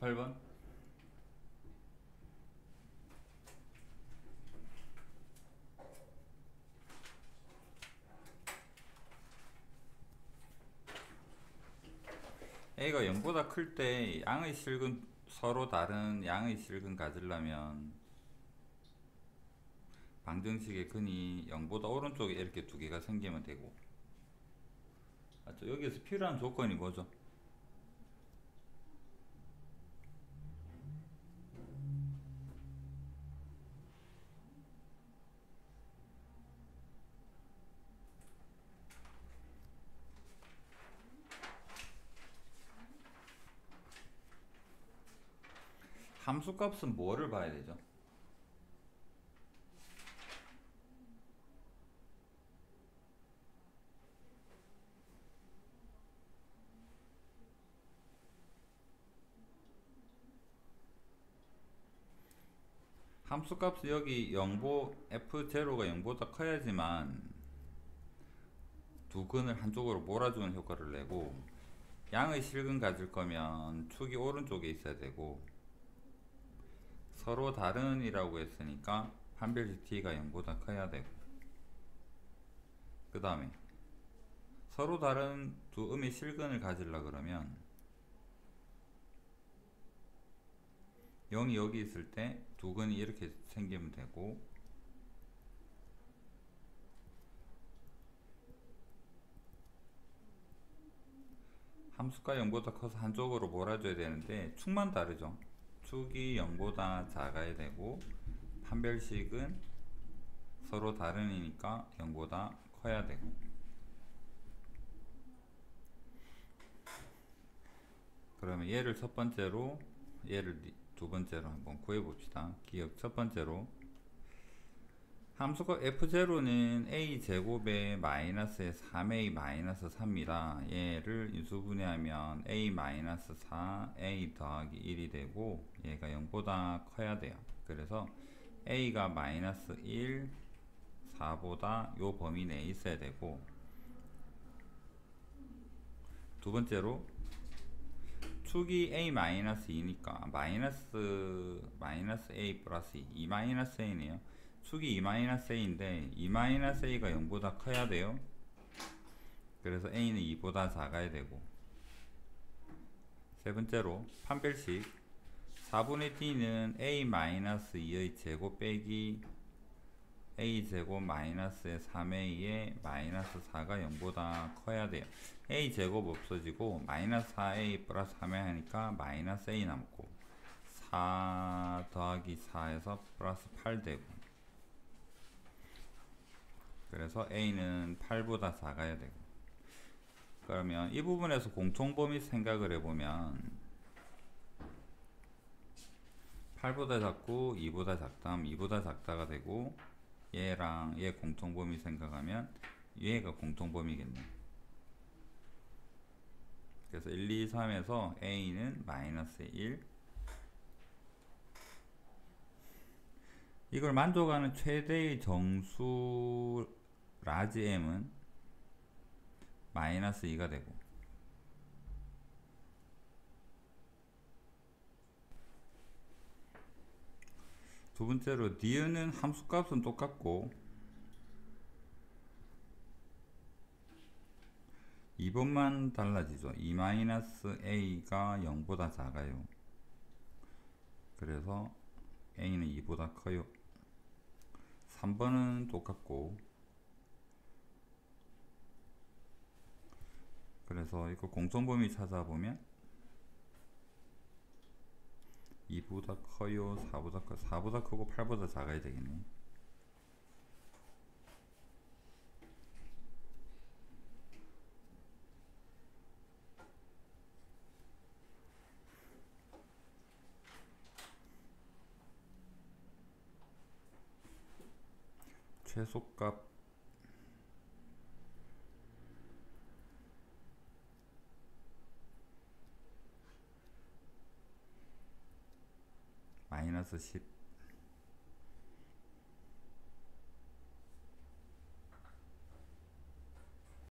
28번 A가 0보다 클 때 양의 실근 서로 다른 양의 실근 가지려면 방정식의 근이 0보다 오른쪽에 이렇게 두 개가 생기면 되고 맞죠? 여기에서 필요한 조건이 뭐죠? 함수 값은 뭐를 봐야 되죠? 함수 값은 여기 0보 f0가 0보다 커야지만 두 근을 한쪽으로 몰아주는 효과를 내고 양의 실근 가질 거면 축이 오른쪽에 있어야 되고 서로 다른 이라고 했으니까 판별식 t가 0보다 커야 되고. 그 다음에 서로 다른 두 음의 실근을 가지려 그러면 0이 여기 있을 때 두 근이 이렇게 생기면 되고 함수가 0보다 커서 한쪽으로 몰아줘야 되는데 축만 다르죠 축이 0보다 작아야 되고 판별식은 서로 다른이니까 0보다 커야 되고. 그러면 얘를 첫 번째로 얘를 두 번째로 한번 구해 봅시다. 기억 첫 번째로 함수가 f0는 a 제곱에 마이너스에 3a 마이너스 3입니다. 얘를 인수분해하면 a 마이너스 4 a 더하기 1이 되고 얘가 0보다 커야 돼요. 그래서 a가 마이너스 1 4보다 요 범위 내에 있어야 되고 두 번째로 축이 a 마이너스 2니까 마이너스 마이너스 a 플러스 2, 2 마이너스 a네요. 축이 2 마이너스 a인데 2 마이너스 a가 0보다 커야 돼요. 그래서 a는 2보다 작아야 되고 세 번째로 판별식 4분의 t는 a 마이너스 2의 제곱 빼기 a 제곱 마이너스 3a의 마이너스 4가 0보다 커야 돼요. a 제곱 없어지고 마이너스 4a 플러스 3a 하니까 마이너스 a 남고 4 더하기 4에서 플러스 8 되고 그래서 a는 8보다 작아야 되고. 그러면 이 부분에서 공통범위 생각을 해보면 8보다 작고 2보다 작다 면 2보다 작다가 되고 얘랑 얘 공통범위 생각하면 얘가 공통범위겠네. 그래서 1, 2, 3에서 a는 마이너스 1 이걸 만족하는 최대의 정수 large m은 마이너스 2가 되고 두 번째로 니은은 함수값은 똑같고 2번만 달라지죠. 2-a가 0보다 작아요. 그래서 a는 2보다 커요. 3번은 똑같고 그래서 이거 공통 범위 찾아보면 2보다 커요 4보다 커 4보다 크고 8보다 작아야 되겠네. 최소값 마이너스 10